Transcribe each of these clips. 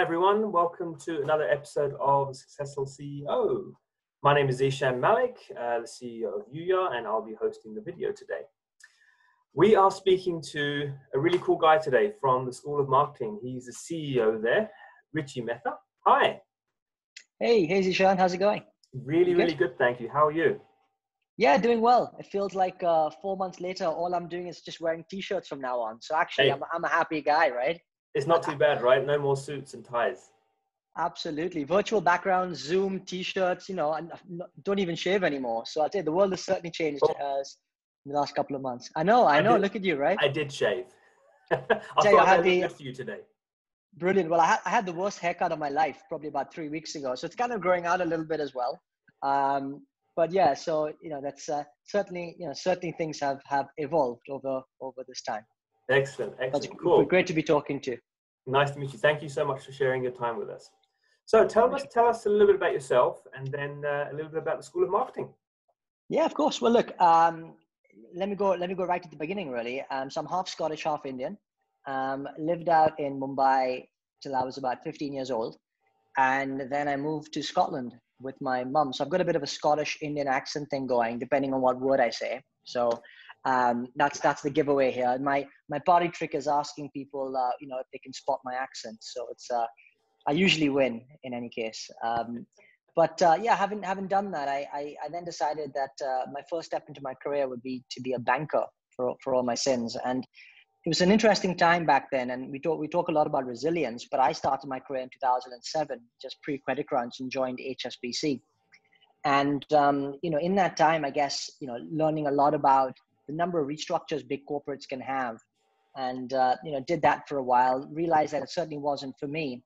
Hi, everyone. Welcome to another episode of Successful CEO. My name is Zeeshan Mallick, uh, the CEO of YouYaa, and I'll be hosting the video today. We are speaking to a really cool guy today from the School of Marketing. He's the CEO there, Ritchie Mehta. Hi. Hey, hey, Zeeshan, how's it going? Really, really good, thank you. How are you? Yeah, doing well. It feels like uh, four months later, all I'm doing is just wearing t-shirts from now on. So actually, hey. I'm, I'm a happy guy, right? It's not too bad, right? No more suits and ties. Absolutely. Virtual backgrounds, Zoom, t-shirts, you know, and don't even shave anymore. So I'll say the world has certainly changed oh. uh, in the last couple of months. I know, I, I know. Did, Look at you, right? I did shave. I tell you, I had the, for you today. Brilliant. Well, I had, I had the worst haircut of my life probably about three weeks ago. So it's kind of growing out a little bit as well. Um, but yeah, so, you know, that's uh, certainly, you know, certainly things have, have evolved over, over this time. Excellent. Excellent. Cool. Great to be talking to. You. Nice to meet you. Thank you so much for sharing your time with us. So tell us, tell us a little bit about yourself and then uh, a little bit about the School of Marketing. Yeah, of course. Well, look, um, let me go. Let me go right at the beginning. Really, um, so I'm half Scottish, half Indian. Um, lived out in Mumbai till I was about 15 years old, and then I moved to Scotland with my mum. So I've got a bit of a Scottish Indian accent thing going, depending on what word I say. So um, that's that's the giveaway here. My my body trick is asking people, uh, you know, if they can spot my accent. So it's uh, I usually win in any case. Um, but uh, yeah, having having done that, I, I, I then decided that uh, my first step into my career would be to be a banker for for all my sins. And it was an interesting time back then. And we talk we talk a lot about resilience, but I started my career in 2007, just pre credit crunch, and joined HSBC. And um, you know, in that time, I guess you know, learning a lot about the number of restructures big corporates can have, and uh, you know, did that for a while. Realized that it certainly wasn't for me.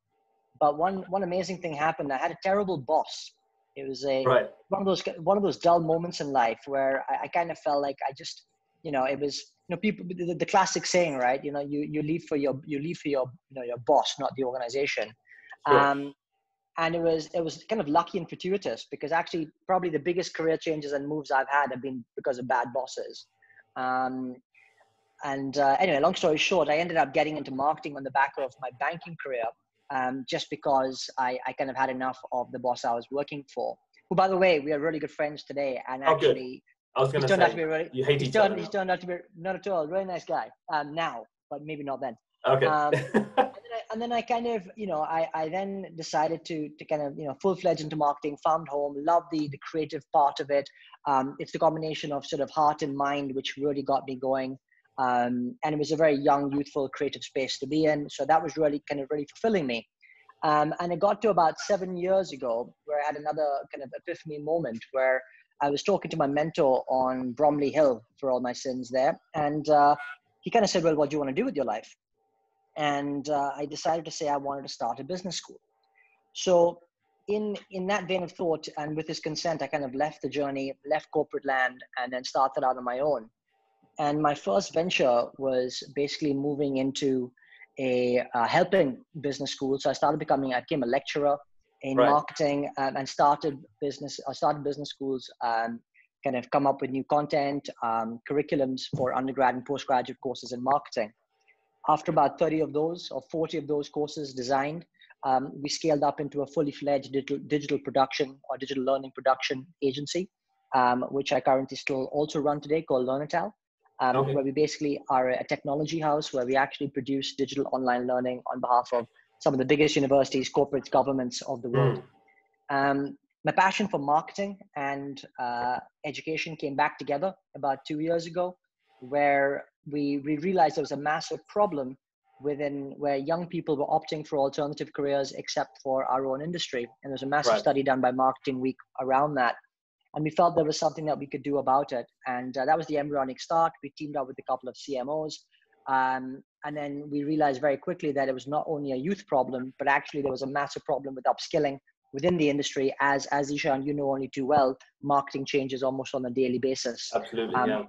But one one amazing thing happened. I had a terrible boss. It was a right. one of those one of those dull moments in life where I, I kind of felt like I just, you know, it was you know people the, the, classic saying, right? You know, you you leave for your you leave for your you know your boss, not the organization. Sure. Um, and it was it was kind of lucky and fortuitous because actually probably the biggest career changes and moves I've had have been because of bad bosses. Um, and uh, anyway, long story short, I ended up getting into marketing on the back of my banking career, um, just because I, I kind of had enough of the boss I was working for. Who, by the way, we are really good friends today, and oh, actually, I was going to say, out to be really, you hate each turned, other. He's turned out to be not at all really nice guy um, now, but maybe not then. Okay. And, then I, kind of, you know, I, I then decided to to kind of, you know, full fledged into marketing, found home, love the the creative part of it. Um, it's the combination of sort of heart and mind which really got me going. Um, and it was a very young, youthful, creative space to be in. So that was really kind of really fulfilling me. Um, and it got to about seven years ago where I had another kind of epiphany moment where I was talking to my mentor on Bromley Hill for all my sins there. And uh, he kind of said, Well, what do you want to do with your life? And uh, I decided to say I wanted to start a business school. So, in, in that vein of thought, and with his consent, I kind of left the journey, left corporate land, and then started out on my own. And my first venture was basically moving into a uh, helping business school. So I started becoming, I became a lecturer in right. marketing um, and started business, I started business schools, um, kind of come up with new content, um, curriculums for undergrad and postgraduate courses in marketing. After about 30 of those or 40 of those courses designed, um, we scaled up into a fully fledged digital, digital production or digital learning production agency, um, which I currently still also run today called Learn et al um, okay. where we basically are a technology house where we actually produce digital online learning on behalf of some of the biggest universities, corporates, governments of the world. Mm. Um, my passion for marketing and uh, education came back together about two years ago, where we, we realized there was a massive problem within where young people were opting for alternative careers except for our own industry. And there's a massive right. study done by Marketing Week around that and we felt there was something that we could do about it. And uh, that was the embryonic start. We teamed up with a couple of CMOs. Um, and then we realized very quickly that it was not only a youth problem, but actually there was a massive problem with upskilling within the industry. As as Zeeshan, you know only too well, marketing changes almost on a daily basis. Absolutely, um, yeah.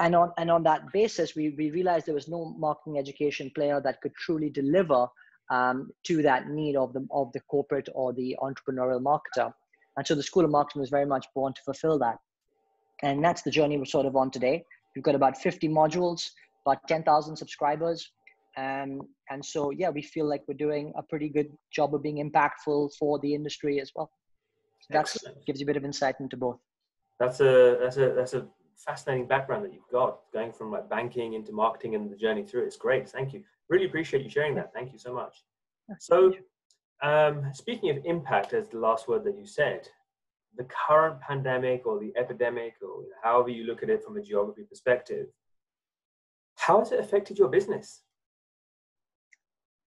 And on and on that basis, we we realized there was no marketing education player that could truly deliver um, to that need of the of the corporate or the entrepreneurial marketer. And so the School of Marketing was very much born to fulfill that. And that's the journey we're sort of on today. We've got about 50 modules, about 10,000 subscribers. Um, and so, yeah, we feel like we're doing a pretty good job of being impactful for the industry as well. So that gives you a bit of insight into both. That's a that's a that's a fascinating background that you've got, going from like banking into marketing and the journey through. It's great. Thank you. Really appreciate you sharing that. Thank you so much. So, um, speaking of impact, as the last word that you said, the current pandemic or the epidemic, or however you look at it from a geography perspective, how has it affected your business?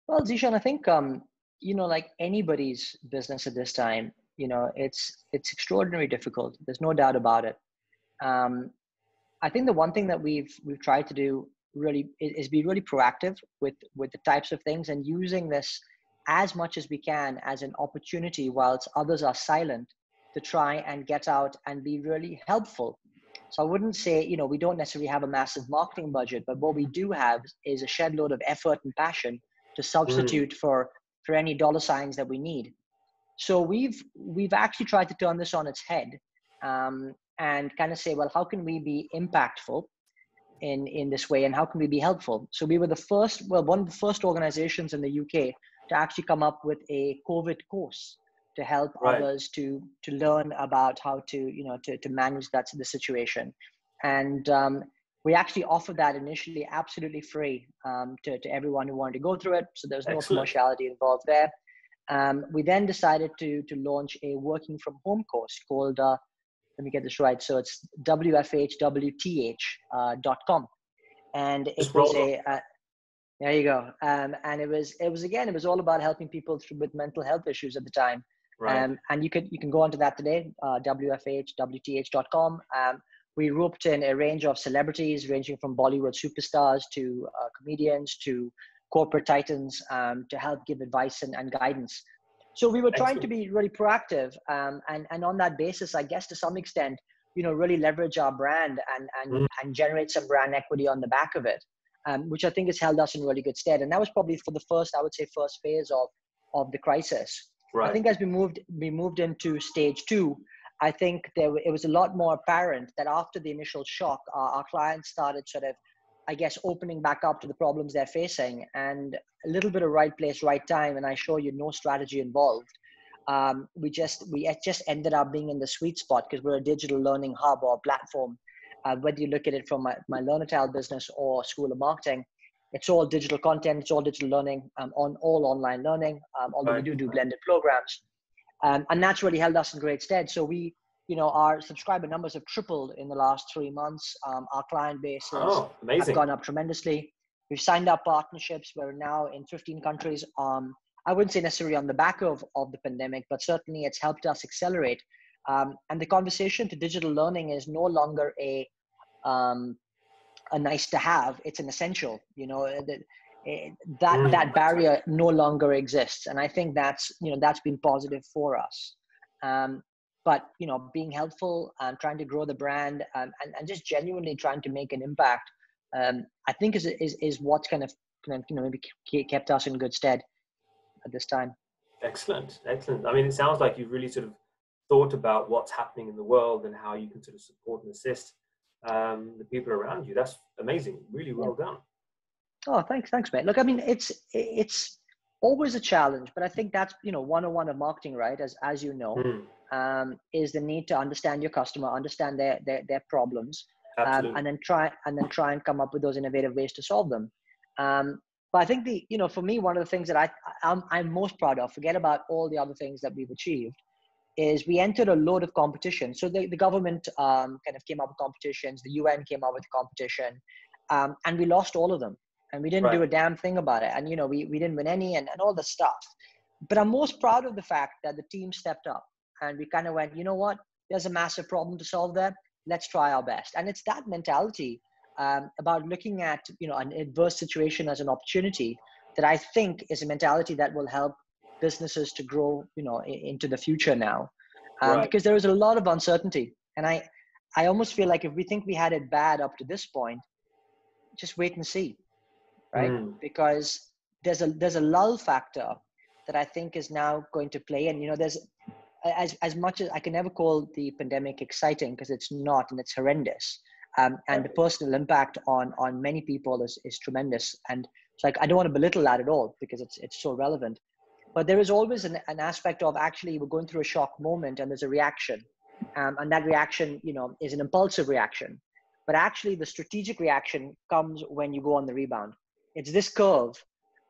Well, Zeeshan, I think um, you know, like anybody's business at this time, you know, it's it's extraordinarily difficult. There's no doubt about it. Um, I think the one thing that we've we've tried to do really is, is be really proactive with with the types of things and using this as much as we can as an opportunity whilst others are silent to try and get out and be really helpful. So I wouldn't say, you know, we don't necessarily have a massive marketing budget, but what we do have is a shed load of effort and passion to substitute mm. for for any dollar signs that we need. So we've we've actually tried to turn this on its head um, and kind of say, well, how can we be impactful in in this way, and how can we be helpful? So we were the first, well, one of the first organizations in the UK to actually come up with a COVID course to help right. others to to learn about how to you know to to manage that the situation, and um, we actually offered that initially absolutely free um, to, to everyone who wanted to go through it. So there's no Excellent. commerciality involved there. Um, we then decided to, to launch a working from home course called, uh, let me get this right. So it's wfhwth.com. Uh, and it was a, uh, there you go. Um, and it was, it was again, it was all about helping people through, with mental health issues at the time. Right. Um, and you could you can go onto that today, uh, wfhwth.com. Um, we roped in a range of celebrities ranging from Bollywood superstars to uh, comedians to corporate titans um, to help give advice and, and guidance. So we were trying to be really proactive, um, and and on that basis, I guess to some extent, you know, really leverage our brand and and mm. and generate some brand equity on the back of it, um, which I think has held us in really good stead. And that was probably for the first, I would say, first phase of of the crisis. Right. I think as we moved we moved into stage two, I think there it was a lot more apparent that after the initial shock, our, our clients started sort of, I guess, opening back up to the problems they're facing, and a little bit of right place, right time, and I show you no strategy involved. Um, we just we just ended up being in the sweet spot because we're a digital learning hub or platform. Uh, whether you look at it from my, my Learn et al business or School of Marketing, it's all digital content, it's all digital learning um, on all online learning, um, although right. we do do blended programs. Um, and that's really held us in great stead. So we, you know, our subscriber numbers have tripled in the last three months. Um, our client base has oh, have gone up tremendously. We've signed up partnerships. We're now in 15 countries. Um, I wouldn't say necessarily on the back of, of the pandemic, but certainly it's helped us accelerate. Um, and the conversation to digital learning is no longer a um, a nice to have; it's an essential. You know, that Eh, that mm. that barrier no longer exists and i think that's you know that's been positive for us um, but you know being helpful and trying to grow the brand um, and, and just genuinely trying to make an impact um, i think is, is is what's kind of you know maybe kept us in good stead at this time excellent excellent i mean it sounds like you've really sort of thought about what's happening in the world and how you can sort of support and assist um, the people around you that's amazing really well yeah. done Oh, thanks, thanks, mate. Look, I mean, it's it's always a challenge, but I think that's you know one on one of marketing, right? As as you know, mm. Um, is the need to understand your customer, understand their their, their problems, um, and then try and then try and come up with those innovative ways to solve them. Um, but I think the you know for me one of the things that I I'm, I'm most proud of, forget about all the other things that we've achieved, is we entered a load of competition. So the, the government um, kind of came up with competitions, the UN came up with competition, um, and we lost all of them and we didn't right. do a damn thing about it. And you know, we, we didn't win any and, and all the stuff. But I'm most proud of the fact that the team stepped up and we kind of went, you know what? There's a massive problem to solve there. Let's try our best. And it's that mentality um, about looking at you know an adverse situation as an opportunity that I think is a mentality that will help businesses to grow you know into the future now um, right. because there is a lot of uncertainty and I I almost feel like if we think we had it bad up to this point just wait and see right? Mm. Because there's a there's a lull factor that I think is now going to play. And you know, there's as as much as I can never call the pandemic exciting because it's not, and it's horrendous. Um, and the personal impact on on many people is is tremendous. And So like, I don't want to belittle that at all because it's it's so relevant. But there is always an, an aspect of actually we're going through a shock moment and there's a reaction, um, and that reaction, you know, is an impulsive reaction. But actually, the strategic reaction comes when you go on the rebound. It's this curve,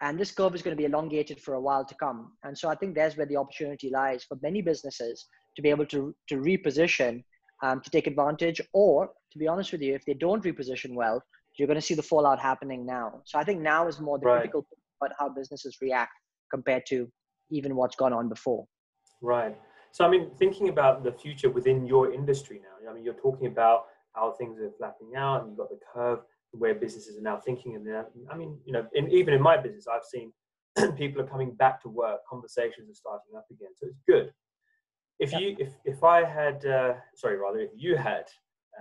and this curve is going to be elongated for a while to come. And so I think there's where the opportunity lies for many businesses to be able to to reposition, um, to take advantage, or to be honest with you, if they don't reposition well, you're going to see the fallout happening now. So I think now is more the right. critical about how businesses react compared to even what's gone on before. Right. So I mean, thinking about the future within your industry now. I mean, you're talking about how things are flattening out, and you've got the curve where businesses are now thinking. And I mean, you know, in, even in my business, I've seen people are coming back to work. Conversations are starting up again, so it's good. If yep. you, if if I had, uh, sorry, rather, if you had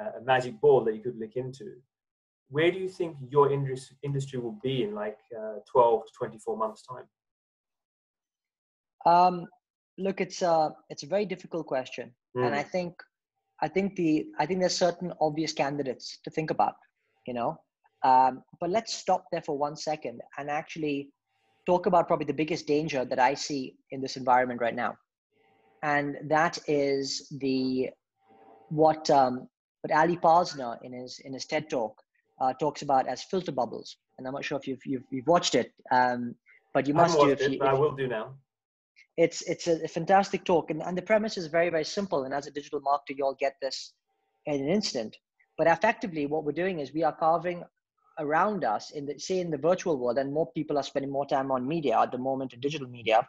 uh, a magic ball that you could look into, where do you think your industry industry will be in like uh, 12 to 24 months time um, look it's a it's a very difficult question mm. and i think i think the i think there's certain obvious candidates to think about you know um, but let's stop there for one second and actually talk about probably the biggest danger that i see in this environment right now and that is the what um, what Eli Pariser in his in his ted talk uh, talks about as filter bubbles. And I'm not sure if you've, you've, you've watched it, um, but you must do. If you, it, I will do now. It's, it's a, a fantastic talk. And, and the premise is very, very simple. And as a digital marketer, you'll get this in an instant. But effectively, what we're doing is we are carving around us in the say in the virtual world and more people are spending more time on media at the moment in digital media.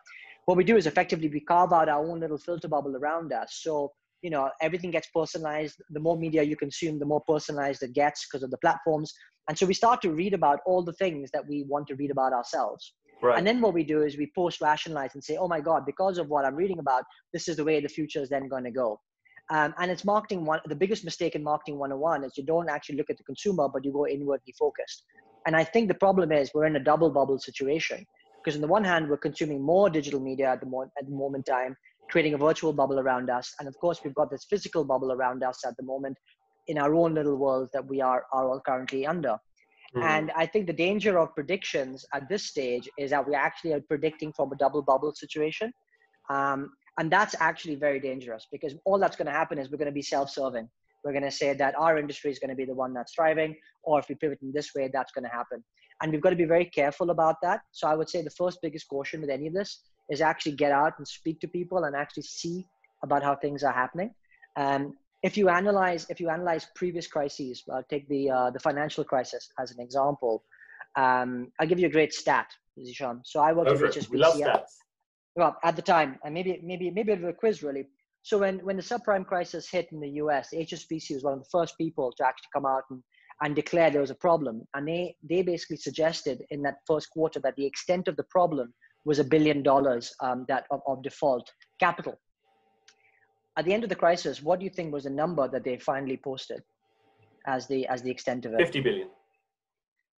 What we do is effectively we carve out our own little filter bubble around us. So you know everything gets personalized. The more media you consume the more personalized it gets because of the platforms. And so we start to read about all the things that we want to read about ourselves. Right. and then what we do is we post rationalize and say oh my god because of what i'm reading about this is the way the future is then going to go um, and it's marketing one the biggest mistake in marketing 101 is you don't actually look at the consumer but you go inwardly focused and i think the problem is we're in a double bubble situation because on the one hand we're consuming more digital media at the, mo- at the moment time creating a virtual bubble around us. And of course, we've got this physical bubble around us at the moment in our own little world that we are, are all currently under. Mm. And I think the danger of predictions at this stage is that we actually are predicting from a double bubble situation. Um, and that's actually very dangerous because all that's going to happen is we're going to be self serving. We're going to say that our industry is going to be the one that's thriving, or if we pivot in this way, that's going to happen. And we've got to be very careful about that. So I would say the first biggest caution with any of this is actually get out and speak to people and actually see about how things are happening. Um, if you analyze if you analyze previous crises, uh, take the uh, the financial crisis as an example. Um, I'll give you a great stat, Zeeshan. So I worked Over. at HSBC. We love stats. Well, at the time, and maybe maybe maybe a bit of a quiz really. So when when the subprime crisis hit in the U.S., HSBC was one of the first people to actually come out and and declare there was a problem. And they they basically suggested in that first quarter that the extent of the problem was a billion dollars um, that of, of default capital. At the end of the crisis, what do you think was the number that they finally posted as the as the extent of it? 50 billion.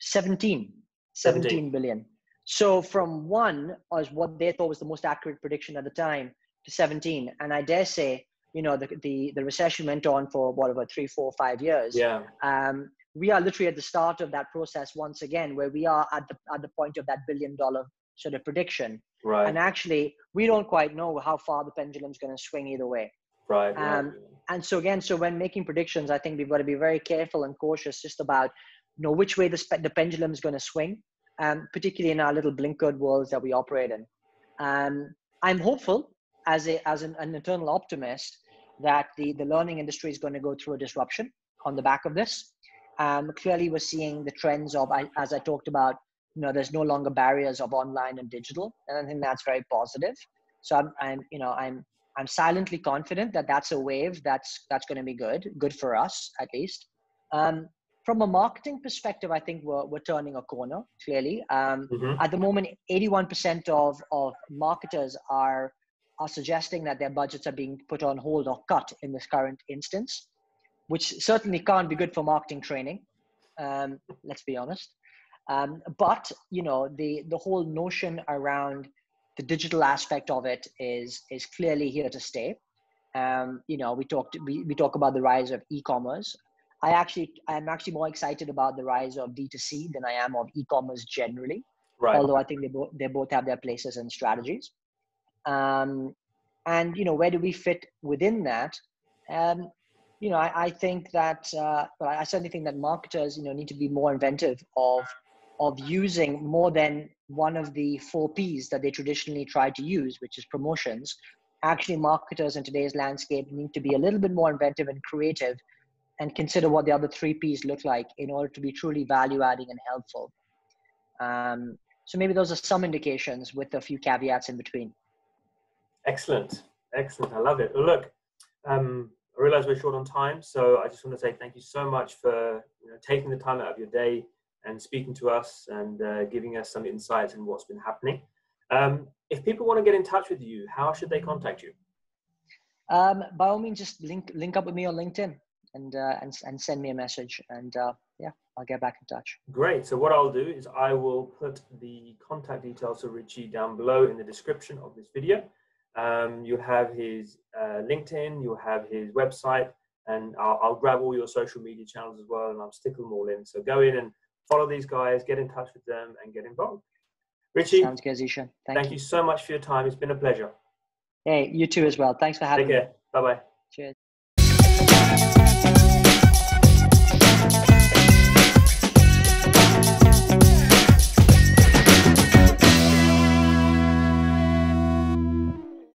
17. 17, 17 billion. So from one was what they thought was the most accurate prediction at the time to 17. And I dare say, you know, the, the, the recession went on for whatever, three, four, five years. Yeah. Um, we are literally at the start of that process once again, where we are at the, at the point of that billion dollar sort of prediction. Right. And actually, we don't quite know how far the pendulum's going to swing either way. Right. Um, right. And so again, so when making predictions, I think we've got to be very careful and cautious just about you know which way the, the pendulum is going to swing, um, particularly in our little blinkered worlds that we operate in. Um, I'm hopeful as a as an, an eternal optimist that the the learning industry is going to go through a disruption on the back of this. Um, clearly, we're seeing the trends of, as I talked about, you know there's no longer barriers of online and digital and i think that's very positive so i'm, I'm you know i'm i'm silently confident that that's a wave that's that's going to be good good for us at least um, from a marketing perspective i think we're, we're turning a corner clearly um, mm-hmm. at the moment 81% of of marketers are are suggesting that their budgets are being put on hold or cut in this current instance which certainly can't be good for marketing training um, let's be honest um, but you know, the the whole notion around the digital aspect of it is is clearly here to stay. Um, you know, we talked we, we talk about the rise of e-commerce. I actually I'm actually more excited about the rise of D2C than I am of e-commerce generally. Right. Although I think they both they both have their places and strategies. Um, and you know where do we fit within that? Um, you know, I, I think that uh, I certainly think that marketers you know need to be more inventive of of using more than one of the four P's that they traditionally try to use, which is promotions. Actually, marketers in today's landscape need to be a little bit more inventive and creative and consider what the other three P's look like in order to be truly value adding and helpful. Um, so maybe those are some indications with a few caveats in between. Excellent. Excellent. I love it. Well, look, um, I realize we're short on time, so I just want to say thank you so much for you know, taking the time out of your day and speaking to us and uh, giving us some insights in what's been happening. Um, if people want to get in touch with you, how should they contact you? Um, by all means, just link link up with me on LinkedIn and uh, and and send me a message, and uh, yeah, I'll get back in touch. Great. So what I'll do is I will put the contact details of Ritchie down below in the description of this video. Um, you have his uh, LinkedIn, you'll have his website, and I'll, I'll, grab all your social media channels as well, and I'll stick them all in. So go in and follow these guys, get in touch with them, and get involved. Ritchie, sounds good, Zeeshan. Thank, thank you. you. so much for your time. It's been a pleasure. Hey, you too as well. Thanks for having Take care. Bye bye. Cheers.